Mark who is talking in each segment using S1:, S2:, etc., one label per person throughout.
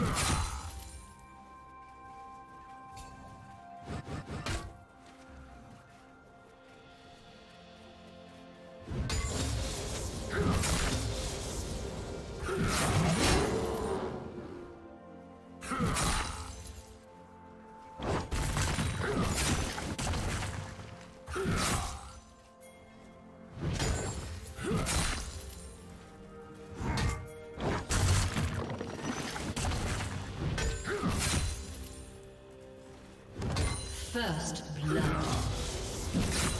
S1: Ugh. First blood.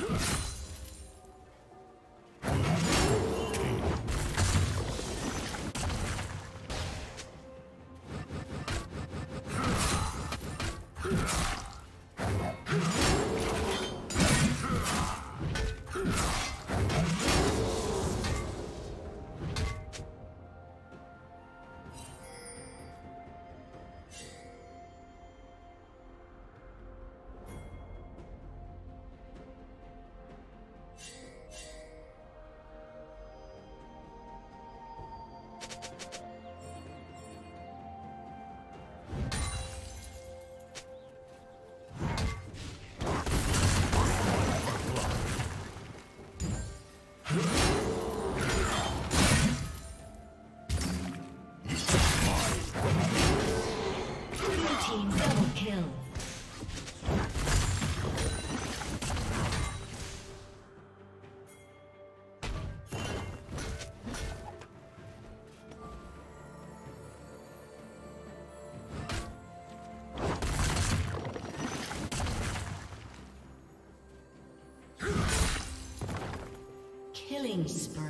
S1: Huh.
S2: Killing spree.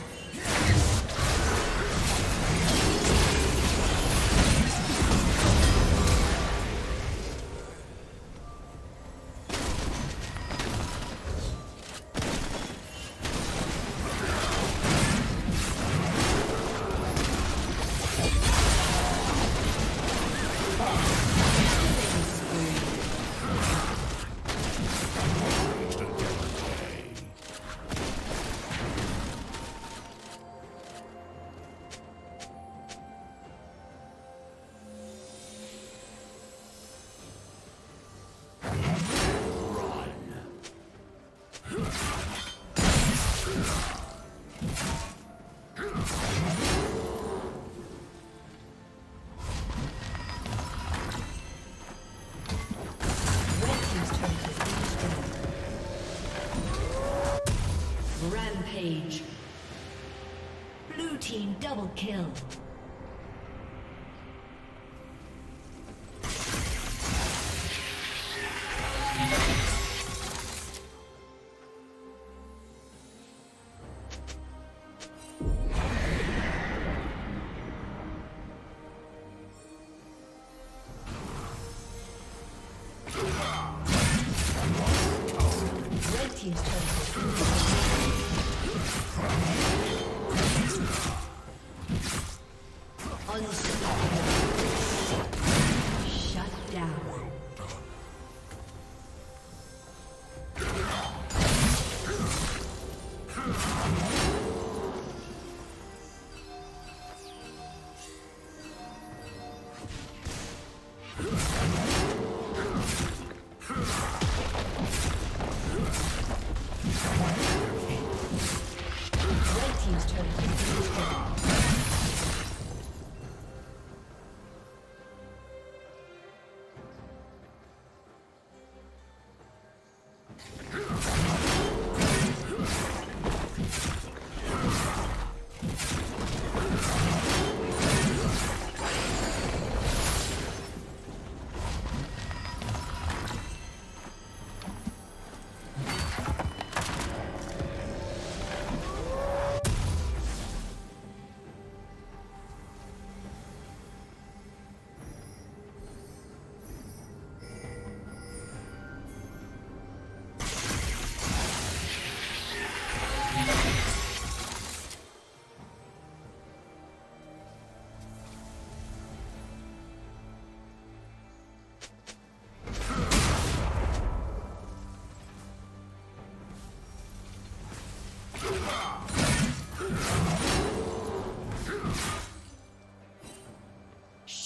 S2: Double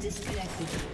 S2: Disconnected.